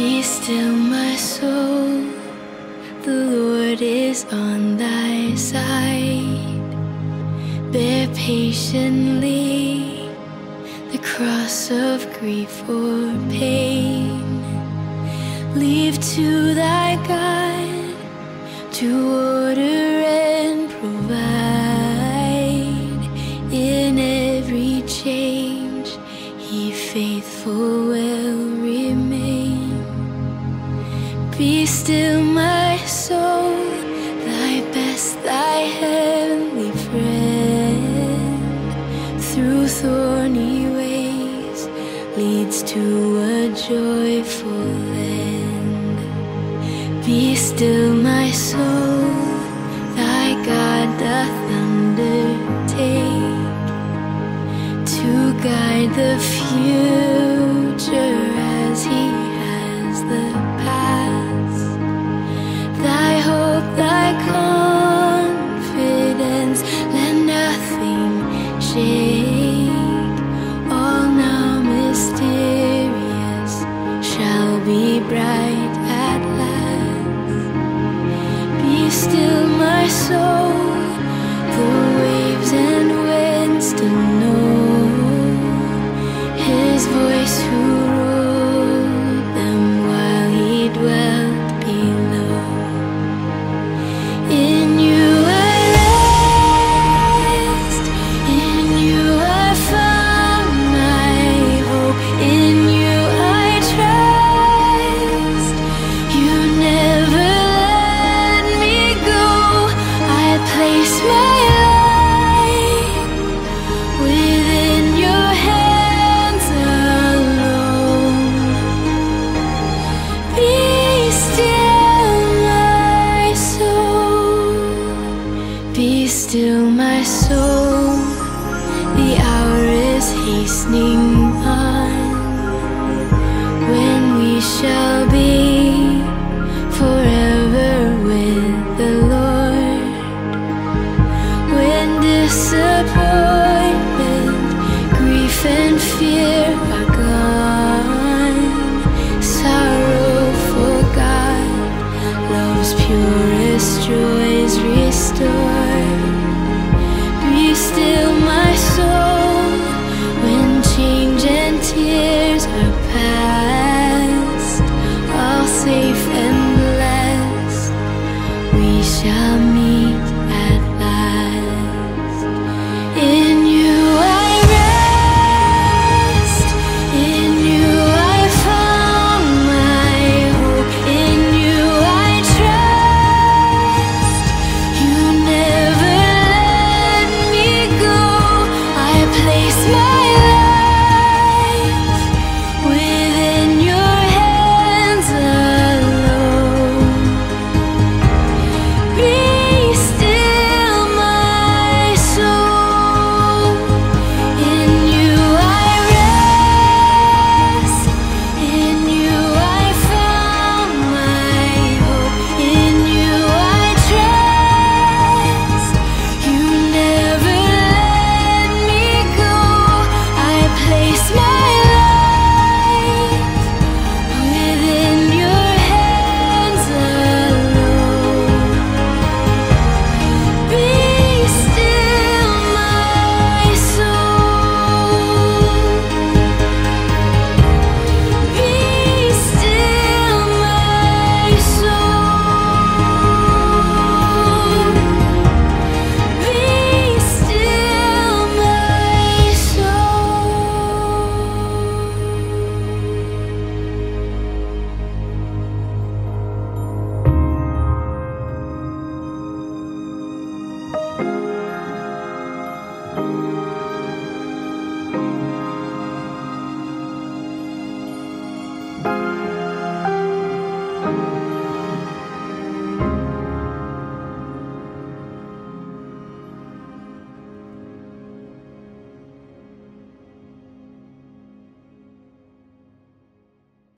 Be still, my soul. The Lord is on thy side. Bear patiently the cross of grief or pain. Leave to thy God to order and provide. In every change, He faithful. still my soul, thy best, thy heavenly friend. Through thorny ways leads to a joyful end. Be still my soul, thy God doth undertake to guide the future. like home. listening on when we shall be forever with the Lord. When disappointment, grief, and fear. got me